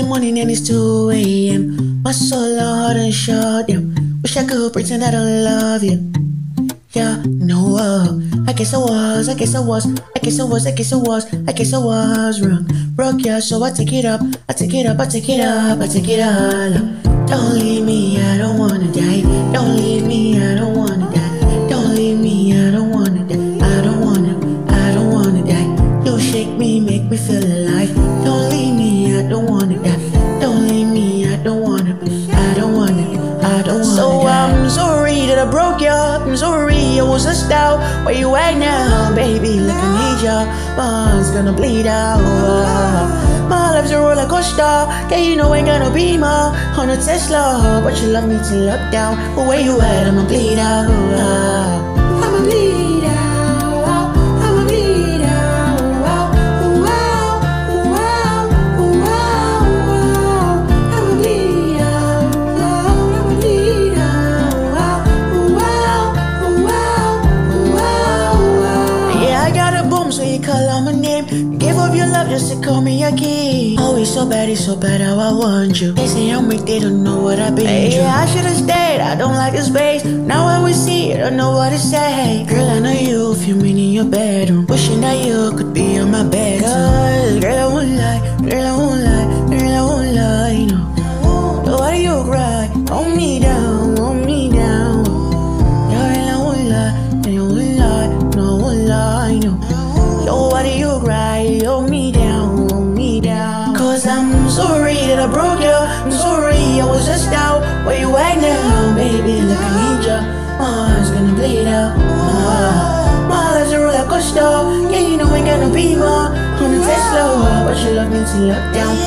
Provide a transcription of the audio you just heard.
the morning and it's 2 a.m. My soul hard and short, yeah. Wish I could pretend I don't love you. Yeah, no, uh, I guess I was, I guess I was, I guess I was, I guess I was, I guess I was wrong. Broke yeah, so I take it up, I take it up, I take it up, I take it all up. Don't leave me, I don't wanna die. Don't leave me, I don't wanna die. Don't leave me, I don't wanna die. I don't wanna, I don't wanna die. You shake me, make me feel alive. I broke you. I'm sorry I was a stout. Where you at now, baby? Look, I need ya. My heart's gonna bleed out. My life's a roller coaster. Yeah, you know ain't gonna be my on a Tesla, but you love me till up down. But where you at? I'ma bleed out. Up your love just to call me a. Oh, it's so bad, it's so bad how I want you. They say I'm weak, they don't know what I've been Hey, through. yeah, I should've stayed, I don't like the space. Now when we see it, I don't know what to say. Girl, I know you feel me in your bedroom. Wishing that you could be on my bed. Cause, girl, I won't lie, girl, I won't lie, girl, I won't lie, no. Why do you cry? Hold me down, I'm sorry that I broke you. I'm sorry I was just out. Where you at now, baby? Look, I need ya. My heart's gonna bleed out. Ah, my life's a roller coaster. Yeah, you know I ain't gonna be more on a Tesla. But you love me till up down.